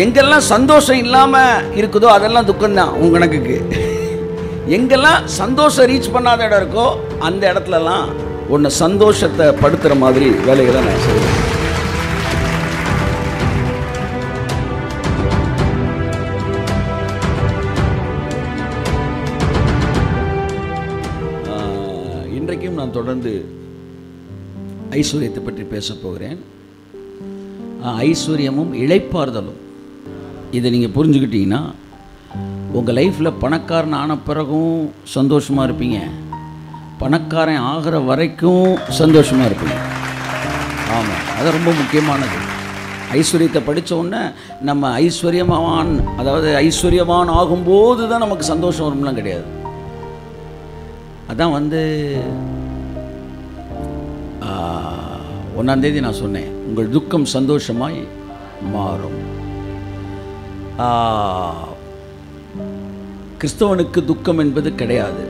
எங்கெல்லாம் சந்தோஷம் இல்லாமல் இருக்குதோ அதெல்லாம் துக்கம்தான் உங்கள் கணக்குக்கு எங்கெல்லாம் சந்தோஷம் ரீச் பண்ணாத இடம் இருக்கோ அந்த இடத்துலலாம் உன்னை சந்தோஷத்தை படுத்துகிற மாதிரி வேலைகளை நான் செய்வேன். இன்றைக்கும் நான் தொடர்ந்து ஐஸ்வர்யத்தை பற்றி பேசப் போகிறேன். ஐஸ்வர்யமும் இழைப்பார்தலும் இதை நீங்கள் புரிஞ்சுக்கிட்டீங்கன்னா உங்கள் லைஃப்பில் பணக்காரன் ஆன பிறகும் சந்தோஷமாக இருப்பீங்க. பணக்காரன் ஆகிற வரைக்கும் சந்தோஷமாக இருப்பீங்க. ஆமாம் அது ரொம்ப முக்கியமானது. ஐஸ்வர்யத்தை படிச்ச உடனே நம்ம ஐஸ்வர்யமான் அதாவது ஐஸ்வர்யவான் ஆகும்போது தான் நமக்கு சந்தோஷம் வரும்லாம் கிடையாது. அதான் வந்து ஒன்றாந்தேதி நான் சொன்னேன் உங்கள் துக்கம் சந்தோஷமாய் மாறும். கிறிஸ்தவனுக்கு துக்கம் என்பது கிடையாது.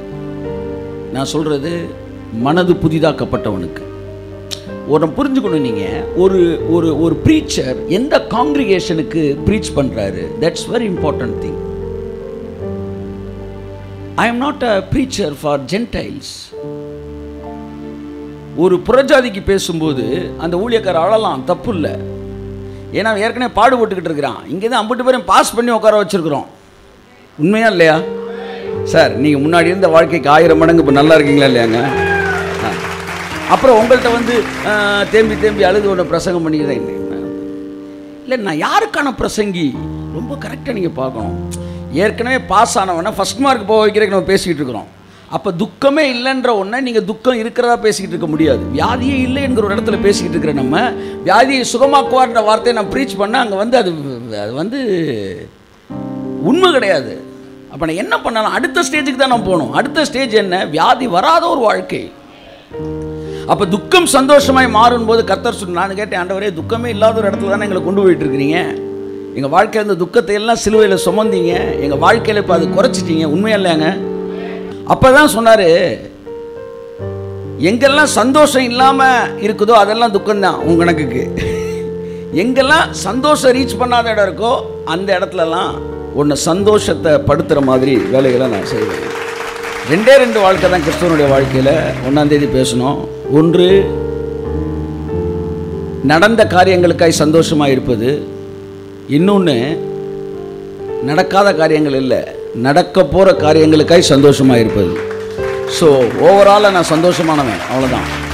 நான் சொல்கிறது மனது புதிதாக்கப்பட்டவனுக்கு. ஒரு புரிஞ்சுக்கணும் நீங்கள் ஒரு ஒரு ஒரு ப்ரீச்சர் எந்த காங்கிரிகேஷனுக்கு ப்ரீச் பண்ணுறாரு that's very important thing I am not a preacher for gentiles ஒரு புறஜாதிக்கு பேசும்போது அந்த ஊழியக்காரர் அழலாம் தப்பு இல்லை. ஏன்னா ஏற்கனவே பாடுபட்டுக்கிட்டு இருக்கிறான். இங்கே தான் ஐம்பது பேரும் பாஸ் பண்ணி உட்கார வச்சுருக்குறோம். உண்மையா இல்லையா? சார் நீங்கள் முன்னாடி இருந்த வாழ்க்கைக்கு ஆயிரம் மடங்கு இப்போ நல்லா இருக்கீங்களா இல்லையாங்க? அப்புறம் உங்கள்கிட்ட வந்து தேம்பி தேம்பி அழுது ஒன்று பிரசங்கம் பண்ணிக்கிறேன் இல்லை? நான் யாருக்கான பிரசங்கி? ரொம்ப கரெக்டாக நீங்கள் பார்க்கணும். ஏற்கனவே பாஸ் ஆனவனை ஃபஸ்ட் மார்க் போக வைக்கிறதுக்கு நம்ம பேசிக்கிட்டு இருக்கிறோம். அப்போ துக்கமே இல்லைன்ற ஒன்றை நீங்கள் துக்கம் இருக்கிறதா பேசிக்கிட்டு இருக்க முடியாது. வியாதியே இல்லை என்கிற ஒரு இடத்துல பேசிக்கிட்டு இருக்கிற நம்ம. வியாதியை சுகமாக்குவார்ன்ற வார்த்தையை நான் ப்ரீச் பண்ணால் அங்கே வந்து அது அது வந்து உண்மை கிடையாது. அப்போ நான் என்ன பண்ணலாம்? அடுத்த ஸ்டேஜுக்கு தான் நான் போகணும். அடுத்த ஸ்டேஜ் என்ன? வியாதி வராத ஒரு வாழ்க்கை. அப்போ துக்கம் சந்தோஷமாய் மாறும் போது கர்த்தர் சொன்ன நான் கேட்டேன் ஆண்டவரே துக்கமே இல்லாத ஒரு இடத்துல தானே எங்களை கொண்டு போயிட்டு இருக்கிறீங்க. எங்கள் வாழ்க்கையில் இருந்த துக்கத்தை எல்லாம் சிலுவையில் சுமந்தீங்க. எங்கள் வாழ்க்கையில் இப்போ அது குறைச்சிட்டீங்க. உண்மையா இல்லையாங்க? அப்போ தான் சொன்னார் எங்கெல்லாம் சந்தோஷம் இல்லாமல் இருக்குதோ அதெல்லாம் துக்கம்தான் உங்க கணக்குக்கு. எங்கெல்லாம் சந்தோஷம் ரீச் பண்ணாத இடம் இருக்கோ அந்த இடத்துலலாம் உன்னை சந்தோஷத்தை படுத்துகிற மாதிரி வேலைகளை நான் செய்வேன். ரெண்டே ரெண்டு வாழ்க்கை தான் கிறிஸ்துவனுடைய வாழ்க்கையில் ஒன்றாந்தேதி பேசணும். ஒன்று நடந்த காரியங்களுக்காய் சந்தோஷமாக இருப்பது. இன்னொன்று நடக்காத காரியங்கள் இல்லை. நடக்க போகிற காரியங்களுக்காய் சந்தோஷமாக இருப்பது ஸோ ஓவராலாக நான் சந்தோஷமானவன். அவ்வளோதான்